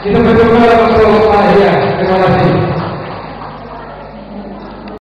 Kita berdoa Rasulullah ya. Terima kasih.